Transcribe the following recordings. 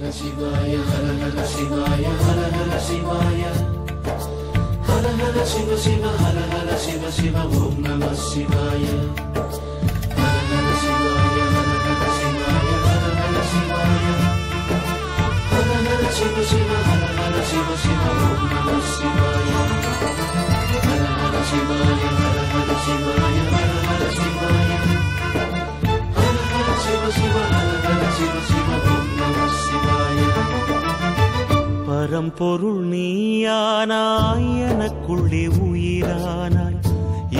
هلا سيبايا هلا هلا سيبايا هلا هلا سيبايا هلا هلا سيبا سيبا هلا هلا سيبا سيبا وهم ما سيبايا هلا هلا سيبايا هلا هلا سيبايا هلا هلا سيبايا هلا هلا سيبا سيبا هلا هلا سيبا سيبا وهم ما سيبايا هلا هلا سيبايا هلا هلا سيبايا هلا هلا سيبايا هلا هلا سيبا سيبا هلا هلا سيبا سيبا பரம்பொருள் நீயானாய் எனக்குள்ளே உயிரானாய்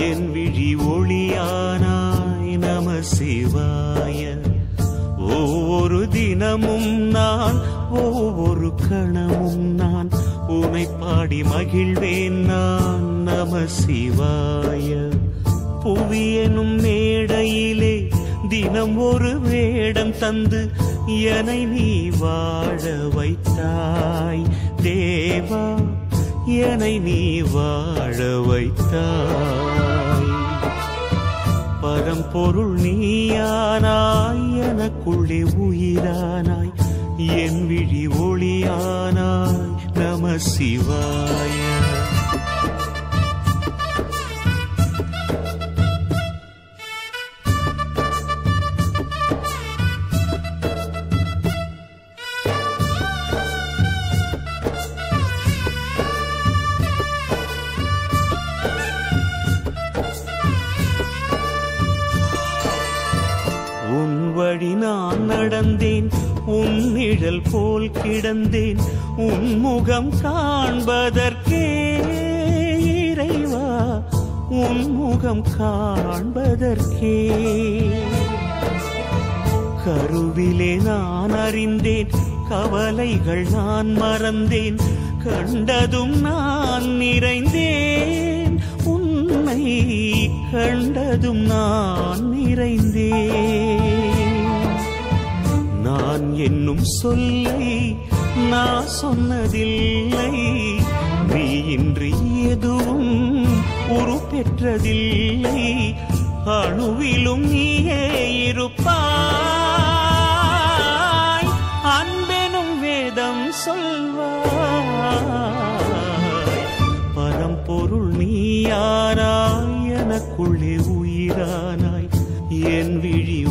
என் விழி ஒளியானாய் நம சிவாய. ஒவ்வொரு தினமும் நான் ஒவ்வொரு கணமும் நான் உனை பாடி மகிழ்வேன் நான் நம சிவாய. புவி எனும் மேடையிலே தினம் ஒரு வேடம் தந்து என்னை நீ வாழ வைத்தாய். தேவா என்னை நீ வாழ வைத்தாய். பரம்பொருள் நீயானாய் எனக்குள்ளே உயிரானாய். என் விழி ஒளியானாய் நம சிவாய். நடந்தேன். உன் நிழல் போல் கிடந்தேன். உன் முகம் காண்பதற்கே இறைவா. உன் முகம் காண்பதற்கே. கருவிலே நான் அறிந்தேன். கவலைகள் நான் மறந்தேன். கண்டதும் நான் நிறைந்தேன். உன்னை கண்டதும் நான் நிறைந்தேன். என்னும் சொல்லை நான் சொன்னதில்லை. நீ இன்றி எதுவும் உரு பெற்றதில்லை அணுவிலும் நீயே இருப்பாய். அன்பெனும் வேதம் சொல்வாய். பரம்பொருள் நீயானாய் எனக்குள்ளே உயிரானாய். என் விழி